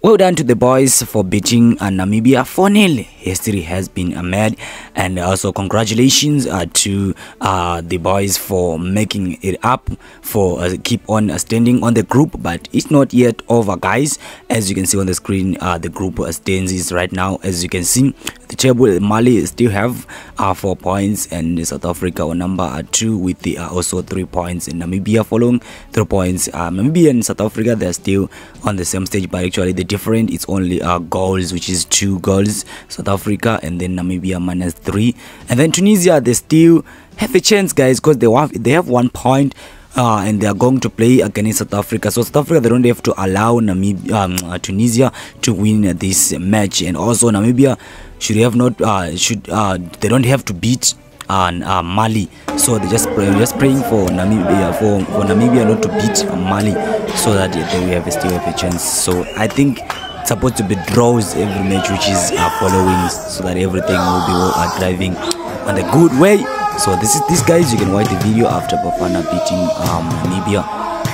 Well done to the boys for beating Namibia 4-0. History has been made and also congratulations uh, to uh, the boys for making it up for uh, keep on standing on the group. But it's not yet over guys. As you can see on the screen uh, the group stands right now. As you can see the table Mali still have uh, four points. And South Africa on number two with the also three points. In Namibia following three points. Namibia and South Africa they're still on the same stage. But actually the different it's only uh, goals which is two goals. South africa and then namibia minus three and then tunisia they still have a chance guys because they have they have one point uh, and they are going to play against South Africa. So South Africa they don't have to allow Namibia, um, uh, Tunisia to win this match, and also Namibia should have not uh, should uh, they don't have to beat and uh, Mali. So they just pray, just praying for Namibia for, for Namibia not to beat Mali, so that they will have still have a chance. So I think supposed to be draws every match, which is following, so that everything will be uh, driving on the good way. So this is this guys. You can watch the video after Bafana beating um, Namibia.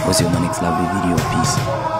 Was your next lovely video. Peace.